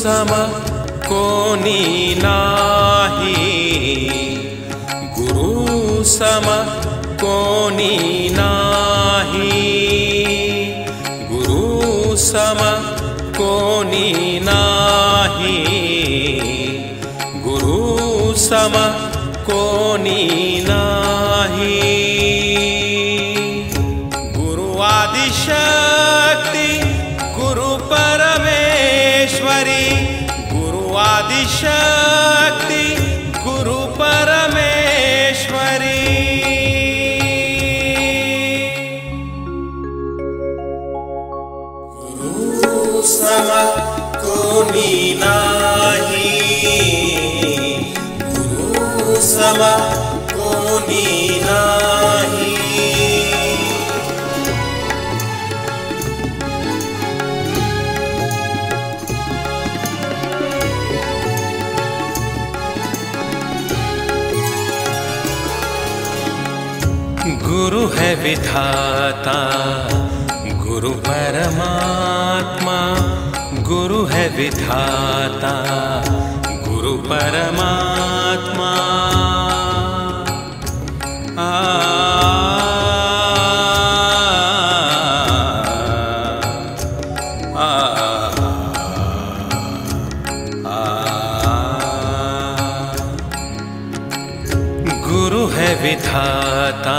सम कोनी नाही। गुरु सम कोनी नाही। गुरु सम कोनी नाही। गुरु सम कोनी गुरु कोनी गुरु है विधाता गुरु परमात्मा। गुरु है विधाता गुरु परमात्मा। गुरु है विधाता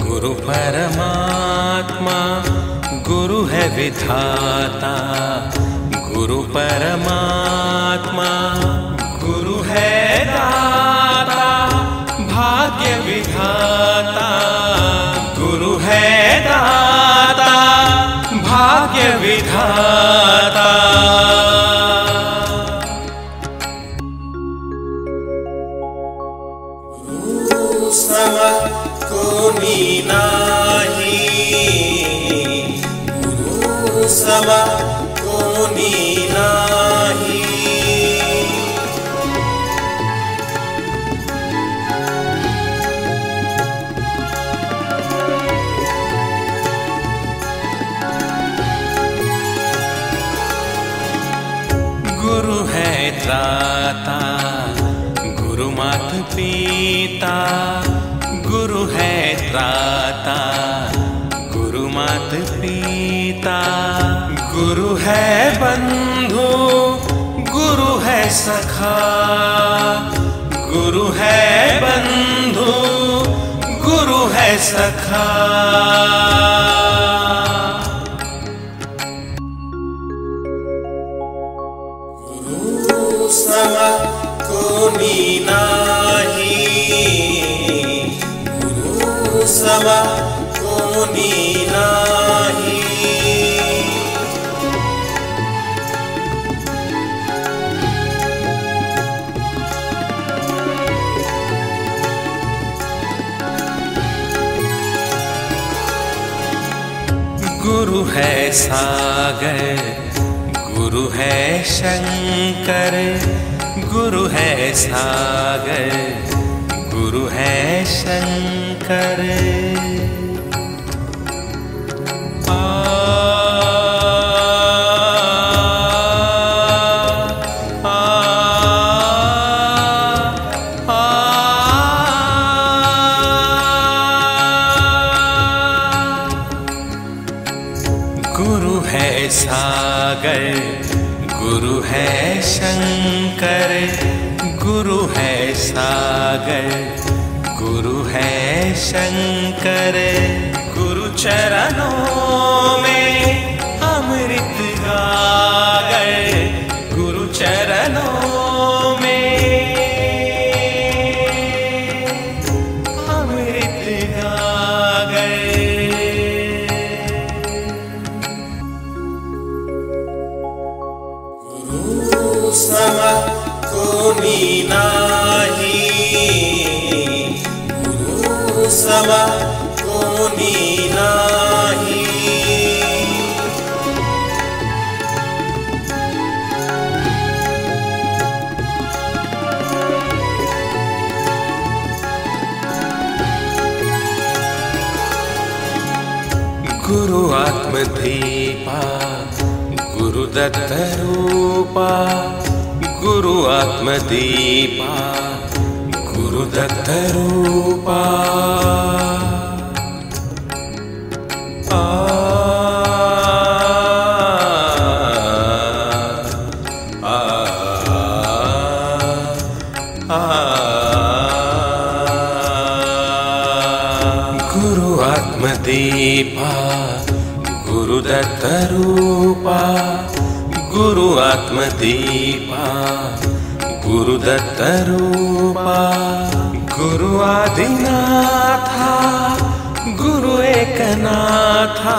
गुरु परमात्मा गुरु है विधाता गुरु परमात्मा गुरु है सम कोनी नाही गुरु सम कोनी नाही गुरु है त्राता गुरु मात पिता। है त्राता गुरु मात पिता। गुरु है बंधु, गुरु है सखा। गुरु है बंधु, गुरु है सखा। गुरु सम कोनी नाही। गुरु कोनी नाही। गुरु है सागर गुरु है शंकर गुरु है सागर। गुरु है शंकर। गुरु है सागर गुरु है शंकर। गुरु है सागर, गुरु है शंकर। गुरु चरणों में अमृत गागर। गुरु चरणों में अमृत गागर। सम गुरु सम कोनी नाही। गुरु आत्मदीपा गुरुदत्तरूपा गुरु आत्मदीपा गुरुदत्तरूपा गुरु आत्मदीपा गुरुदत्तरूपा गुरु आत्मदीपा गुरुदत्तरूपा गुरु आदिनाथा, गुरु एकनाथा,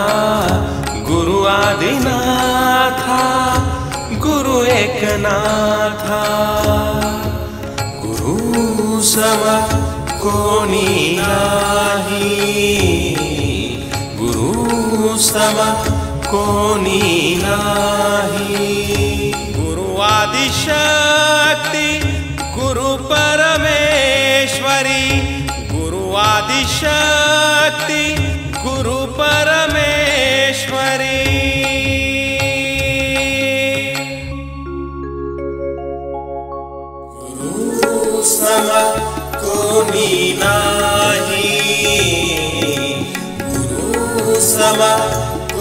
गुरु आदिनाथा, गुरु एकनाथा। गुरु सम कोणी नाही, गुरु सम कोणी नाही। गुरु आदिशक्ती गुरु परमेश्वरी। गुरु आदिशक्ती गुरु परमेश्वरी। गुरु